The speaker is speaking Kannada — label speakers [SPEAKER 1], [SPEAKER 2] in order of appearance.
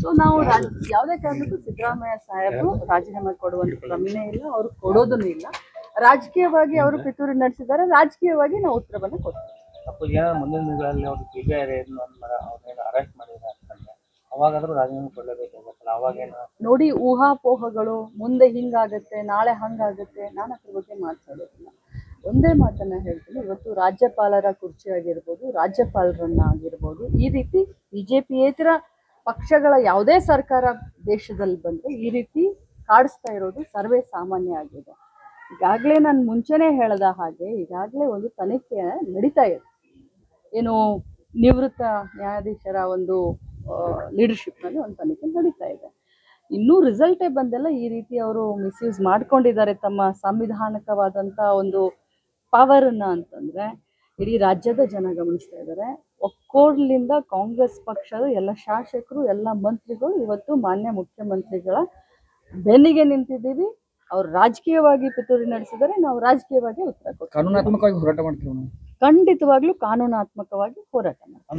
[SPEAKER 1] ಸೊ ನಾವು ರಾಜ್- ಯಾವುದೇ ಕಾರಣಕ್ಕೂ ಸಿದ್ದರಾಮಯ್ಯ ಸಾಹೇಬರು ರಾಜೀನಾಮೆ ಕೊಡುವಂತ ಗಮನ ಇಲ್ಲ. ಅವ್ರು ಕೊಡೋದನ್ನೂ ಇಲ್ಲ. ರಾಜಕೀಯವಾಗಿ ಅವರು ಪಿತೂರಿ ನಡೆಸಿದ್ದಾರೆ. ರಾಜಕೀಯವಾಗಿ ನಾವು ಉತ್ತರವನ್ನು ಕೊಡ್ತೀವಿ.
[SPEAKER 2] ಮುಂದಿನ ದಿನಗಳಲ್ಲಿ ಅವ್ರು ಅರೆಸ್ಟ್ ಮಾಡಿದ್ದಾರೆ ಅವಾಗಾದ್ರೂ ರಾಜೀನಾಮೆ ಕೊಡಲೇಬೇಕಾಗತ್ತಲ್ಲ ಅವಾಗೇನು
[SPEAKER 1] ನೋಡಿ ಊಹಾಪೋಹಗಳು ಮುಂದೆ ಹಿಂಗಾಗತ್ತೆ ನಾಳೆ ಹಂಗಾಗತ್ತೆ. ನಾನು ಅದ್ರ ಬಗ್ಗೆ ಮಾತಾಡೋದಿಲ್ಲ. ಒಂದೇ ಮಾತನ್ನ ಹೇಳ್ತೀನಿ. ಇವತ್ತು ರಾಜ್ಯಪಾಲರ ಕುರ್ಚಿ ಆಗಿರ್ಬೋದು ರಾಜ್ಯಪಾಲರನ್ನ ಆಗಿರ್ಬೋದು ಈ ರೀತಿ ಬಿಜೆಪಿಯೇತರ ಪಕ್ಷಗಳ ಯಾವುದೇ ಸರ್ಕಾರ ದೇಶದಲ್ಲಿ ಬಂದರೆ ಈ ರೀತಿ ಕಾಡಿಸ್ತಾ ಇರೋದು ಸರ್ವೇ ಸಾಮಾನ್ಯ ಆಗಿದೆ. ಈಗಾಗಲೇ ನಾನು ಮುಂಚೆನೇ ಹೇಳ್ದ ಹಾಗೆ ಈಗಾಗಲೇ ಒಂದು ತನಿಖೆ ನಡೀತಾ ಇದೆ. ಏನು ನಿವೃತ್ತ ನ್ಯಾಯಾಧೀಶರ ಒಂದು ಲೀಡರ್ಶಿಪ್ನಲ್ಲಿ ಒಂದು ತನಿಖೆ ನಡೀತಾ ಇದೆ. ಇನ್ನೂ ರಿಸಲ್ಟೇ ಬಂದೆಲ್ಲ. ಈ ರೀತಿ ಅವರು ಮಿಸ್ಯೂಸ್ ಮಾಡ್ಕೊಂಡಿದ್ದಾರೆ ತಮ್ಮ ಸಂವಿಧಾನಕವಾದಂಥ ಒಂದು ಪವರನ್ನು ಅಂತಂದರೆ ಇಡೀ ರಾಜ್ಯದ ಜನ ಗಮನಿಸ್ತಾ ಇದ್ದಾರೆ. ಒಕ್ಕೋಡ್ಲಿಂದ ಕಾಂಗ್ರೆಸ್ ಪಕ್ಷದ ಎಲ್ಲ ಶಾಸಕರು ಎಲ್ಲ ಮಂತ್ರಿಗಳು ಇವತ್ತು ಮಾನ್ಯ ಮುಖ್ಯಮಂತ್ರಿಗಳ ಬೆನ್ನಿಗೆ ನಿಂತಿದ್ದೀವಿ. ಅವ್ರು ರಾಜಕೀಯವಾಗಿ ಪಿತೂರಿ ನಡೆಸಿದರೆ ನಾವು ರಾಜಕೀಯವಾಗಿ ಉತ್ತರ ಕೊಡ್ತೀವಿ.
[SPEAKER 3] ಕಾನೂನಾತ್ಮಕವಾಗಿ ಹೋರಾಟ ಮಾಡ್ತೀವಿ
[SPEAKER 1] ಖಂಡಿತವಾಗ್ಲೂ ಕಾನೂನಾತ್ಮಕವಾಗಿ ಹೋರಾಟ ಮಾಡ್ತೀವಿ.